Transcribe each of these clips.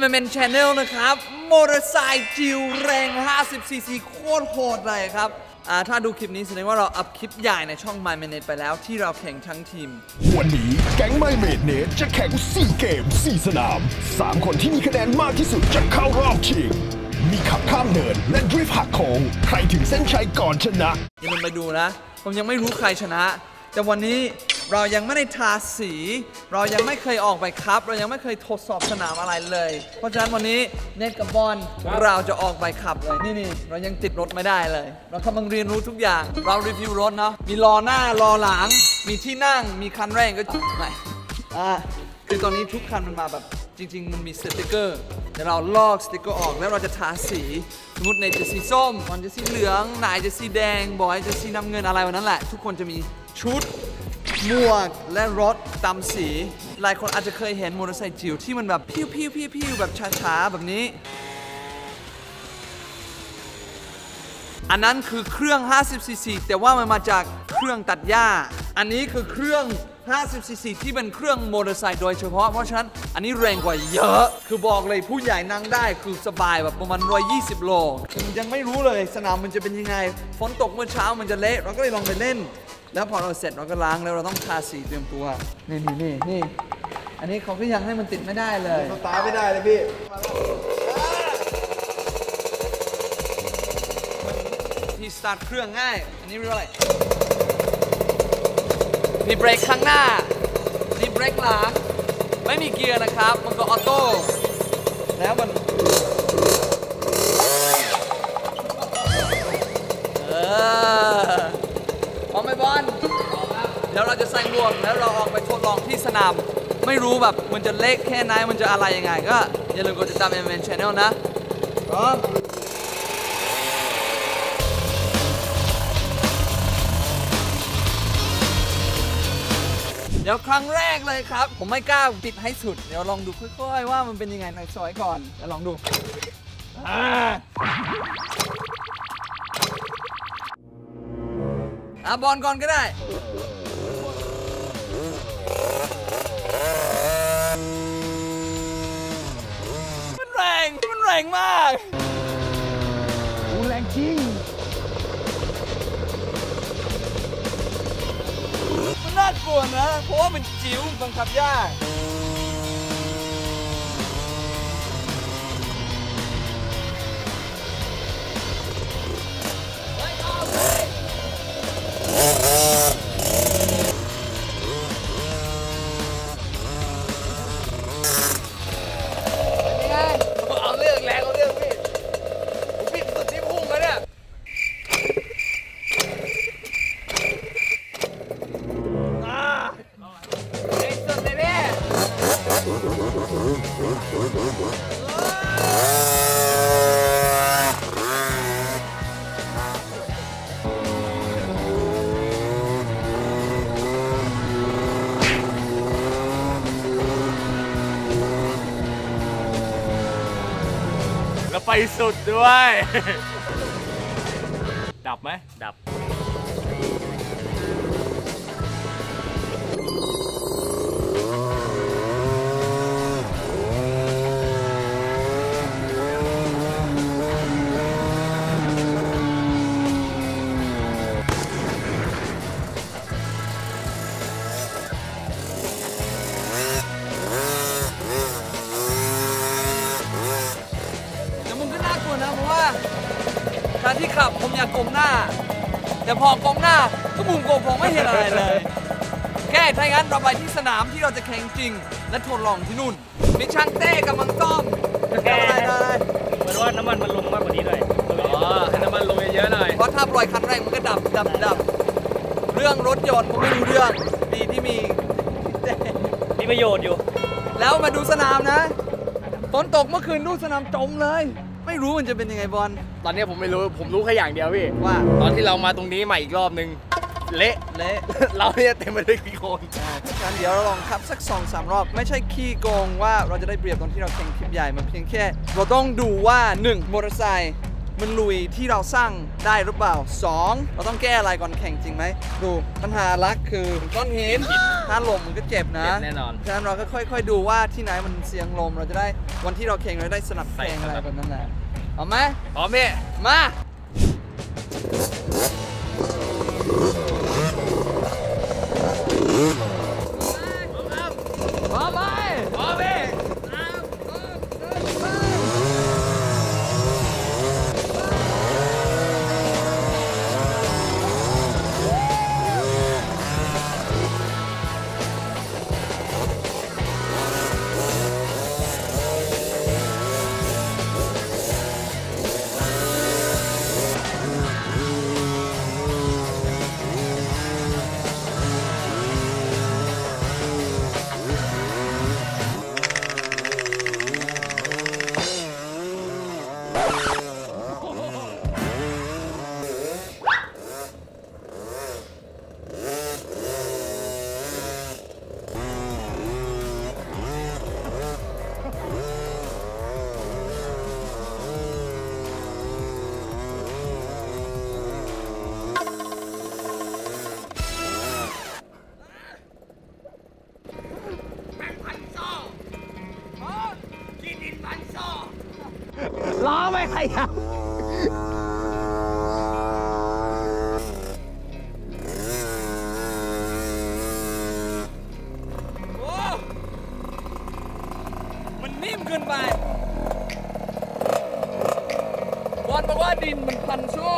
MMN Channel นะครับมอเตอร์ไซค์จิวแรง 50cc โคตรโหดเลยครับอ่าถ้าดูคลิปนี้แสดงว่าเราอัพคลิปใหญ่ในช่อง My Minute ไปแล้วที่เราแข่งทั้งทีม วันนี้แก๊งไม่เมดเนตจะแข่ง 4 เกม 4 สนาม 3 คนที่มีคะแนนมากที่สุดจะเข้ารอบชิง มีขับข้ามเนินและดริฟต์หักโค้งใครถึงเส้นชัยก่อนชนะอย่าลืมไปดูนะ ผมยังไม่รู้ใครชนะ แต่วันนี้ เรายังไม่ได้ทาสี เรายังไม่เคยออกไปครับ เรายังไม่เคยทดสอบสนามอะไรเลย เพราะฉะนั้นวันนี้เนสกับบอลเราจะออกไปขับเลยนี่นี่เรายังติดรถไม่ได้เลย เรากำลังเรียนรู้ทุกอย่าง เรารีวิวรถเนาะมีล้อหน้าล้อหลัง มีที่นั่งมีคันเร่งก็ไม่อ่าคือตอนนี้ทุกคันมันมาแบบจริง ๆ มันมีสติกเกอร์เดี๋ยวเราลอกสติกเกอร์ออกแล้วเราจะทาสี สมมติเนสจะสีส้มบอลจะสีเหลืองนายจะสีแดงบอยจะสีน้ำเงินอะไรวันนั้นแหละ ทุกคนจะมีชุด หมวกและรถตามสี หลายคนอาจจะเคยเห็นมอเตอร์ไซค์จิ๋วที่มันแบบพิ้วพิ้วพิ้วพิ้วแบบช้าๆ แบบนี้ อันนั้นคือเครื่อง 50cc แต่ว่ามันมาจากเครื่องตัดหญ้า อันนี้คือเครื่อง 50cc ที่เป็นเครื่องมอเตอร์ไซค์โดยเฉพาะ เพราะฉะนั้นอันนี้แรงกว่าเยอะ คือบอกเลยผู้ใหญ่นั่งได้คือสบายแบบประมาณ120 โลยังไม่รู้เลยสนามมันจะเป็นยังไง ฝนตกเมื่อเช้ามันจะเละ เราก็เลยลองไปเล่น แล้วพอเราเสร็จเราก็ล้างแล้วเราต้องทาสีเตรียมตัว นี่นี่นี่นี่ อันนี้เขาก็ยังให้มันติดไม่ได้เลยตายไม่ได้เลยพี่ ที่สตาร์ทเครื่องง่าย อันนี้เรียกว่าอะไร มีเบรกข้างหน้านี่เบรกหลัง ไม่มีเกียร์นะครับ มันก็ออโต้ แล้วมัน ไหมบอลเดี๋ยวเราจะใส่หมวกแล้วเราออกไปทดลองที่สนาม ไม่รู้แบบมันจะเล็กแค่ไหนมันจะอะไรยังไง ก็อย่าลืมกดติดตาม MN Channel นะพร้อมเดี๋ยวครั้งแรกเลยครับ ผมไม่กล้าปิดให้สุด เดี๋ยวลองดูค่อยๆ ว่ามันเป็นยังไงในซอยก่อนเดี๋ยวลองดู อ่าอะบอลก่อนก็ได้ มันแรง มันแรงมากแรงจริง มันน่ากลัวนะ เพราะว่ามันจิ๋วบังคับยาก แล้วสุดด้วย ดับไหมดับ อยากก้มหน้า แต่พอก้มหน้าก็มุมโกผมไม่เห็นอะไรเลย แค่ถ้าอย่างนั้นเราไปที่สนามที่เราจะแข่งจริง และทดลองที่นู่น มีช่างเต้กับมังต้อมแก้อะไรอะไรเหมือนว่าน้ำมันมันลงมากกว่านี้ด้วยอ๋อให้น้ำมันลงเยอะๆหน่อยเพราะถ้าปล่อยคันแรกมันก็ดับดับดับเรื่องรถยนต์ผมไม่รู้เรื่องดีที่มีเต้มีประโยชน์อยู่ แล้วมาดูสนามนะฝนตกเมื่อคืนดูสนามจมเลย ไม่รู้มันจะเป็นยังไงบอลตอนนี้ผมไม่รู้ผมรู้แค่อย่างเดียวพี่ว่า ตอนที่เรามาตรงนี้ใหม่อีกรอบนึง เละเละเราเนี่ยเต็มไปด้วยขี้โคลนงั้นเดี๋ยวเราลองขับสักสองสามรอบ ไม่ใช่ขี้โกงว่าเราจะได้เปรียบตอนที่เราแข่งคลิปใหญ่มันเพียงแค่ เราต้องดูว่า 1. มอเตอร์ไซค์มันลุยที่เราสร้างได้หรือเปล่า 2. เราต้องแก้อะไรก่อนแข่งจริงไหม ดูปัญหาหลักคือก้อนหินถ้าลมมันก็เจ็บนะเจ็บแน่นอนฉะนั้นเราก็ค่อย ๆ ดูว่าที่ไหนมันเสียงลมเราจะได้วันที่เราแข่งเราได้สนับแข่งอะไรแบบนั้นนะเอาไหมพ ร้อม ล้อไม่ขยับโอ้มันนิ่มเกินไปบอลบอกว่าดินมันพันโซ่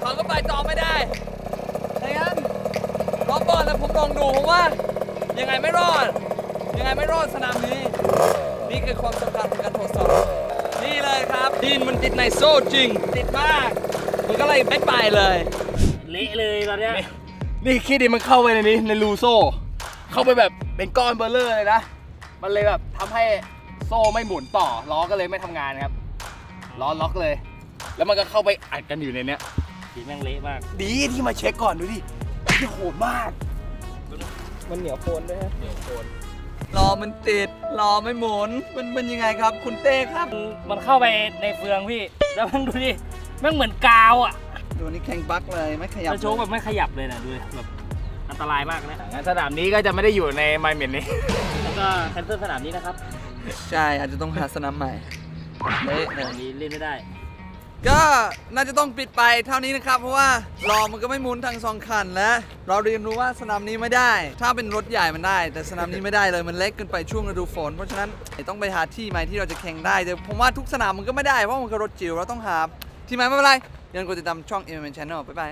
เขาก็ไปต่อไม่ได้ดังนั้นรอบบอลแล้วผมลองดูผมว่า ยังไงไม่รอด ยังไงไม่รอดสนามนี้ นี่คือความสำคัญของการทดสอบ นี่เลยครับ ดินมันติดในโซ่จริง ติดมาก มันก็เลยไม่ไปเลย เละเลยตอนเนี้ยนี่ขี้ดินมันเข้าไปในนี้ในรูโซ่ เข้าไปแบบเป็นก้อนเบลเลอร์เลยนะ มันเลยแบบทำให้โซ่ไม่หมุนต่อล้อก็เลยไม่ทำงานครับล้อล็อกเลย แล้วมันก็เข้าไปอัดกันอยู่ในเนี้ยดินแม่งเละมาก ดีที่มาเช็คก่อนดูดิที่โหดมาก มันเหนียวโคนด้วยฮะ ล้อมันติดล้อไม่หมุนมันเป็นยังไงครับ คุณเต้ครับ มันเข้าไปในเฟืองพี่ แล้วแม่งดูดิแม่งเหมือนกาวอะดูนี่แข่งบักเลยไม่ขยับแล้วโชว์แบบไม่ขยับเลยนะดูดิแบบอันตรายมากนะงั้นสนามนี้ก็จะไม่ได้อยู่ในไมเมนนี้ แล้วก็แคนเซิลสนามนี้นะครับ ใช่อาจจะต้องหาสนามใหม่เละเลสนามยนี้เล่นไม่ได้ ก็น่าจะต้องปิดไปเท่านี้นะครับ เพราะว่าล้อมันก็ไม่หมุนทั้งสองคันและเราเรียนรู้ว่าสนามนี้ไม่ได้ ถ้าเป็นรถใหญ่มันได้ แต่สนามนี้ไม่ได้เลยมันเล็กเกินไปช่วงฤดูฝน เพราะฉะนั้นต้องไปหาที่ใหม่ที่เราจะแข่งได้แต่ผมว่าทุกสนามมันก็ไม่ได้เพราะมันคือรถจิ๋วเราต้องหาที่ใหม่ไม่เป็นไรอยังกดติดตามช่อง m m Channel บ๊ายบาย